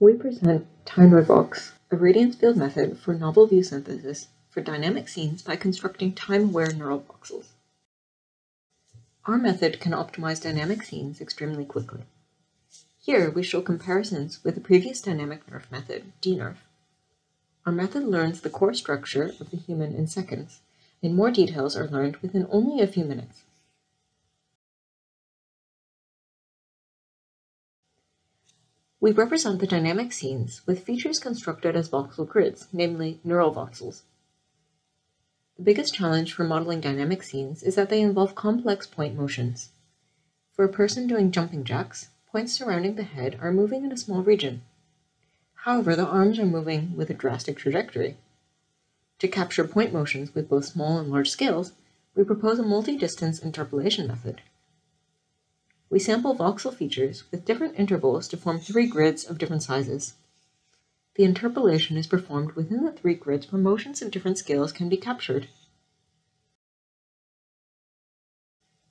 We present TiNeuVox, a radiance field method for novel view synthesis for dynamic scenes by constructing time-aware neural voxels. Our method can optimize dynamic scenes extremely quickly. Here we show comparisons with the previous dynamic NeRF method, D-NeRF. Our method learns the core structure of the human in seconds, and more details are learned within only a few minutes. We represent the dynamic scenes with features constructed as voxel grids, namely neural voxels. The biggest challenge for modeling dynamic scenes is that they involve complex point motions. For a person doing jumping jacks, points surrounding the head are moving in a small region. However, the arms are moving with a drastic trajectory. To capture point motions with both small and large scales, we propose a multi-distance interpolation method. We sample voxel features with different intervals to form three grids of different sizes. The interpolation is performed within the three grids where motions of different scales can be captured.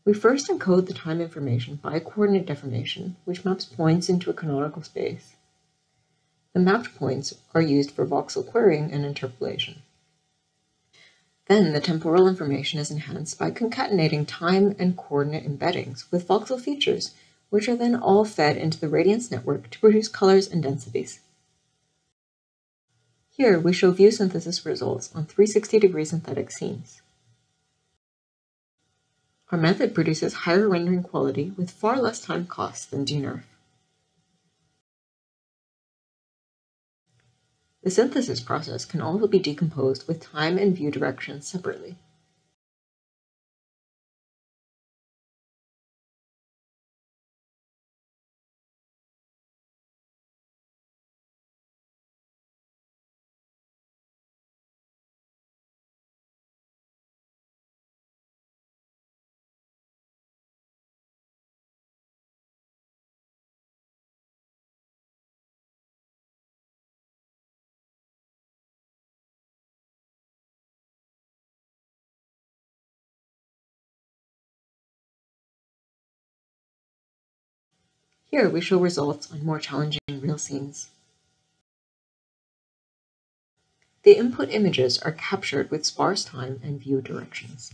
We first encode the time information by coordinate deformation, which maps points into a canonical space. The mapped points are used for voxel querying and interpolation. Then the temporal information is enhanced by concatenating time and coordinate embeddings with voxel features, which are then all fed into the radiance network to produce colors and densities. Here we show view synthesis results on 360 degree synthetic scenes. Our method produces higher rendering quality with far less time cost than D-NeRF. The synthesis process can also be decomposed with time and view directions separately. Here we show results on more challenging real scenes. The input images are captured with sparse time and view directions.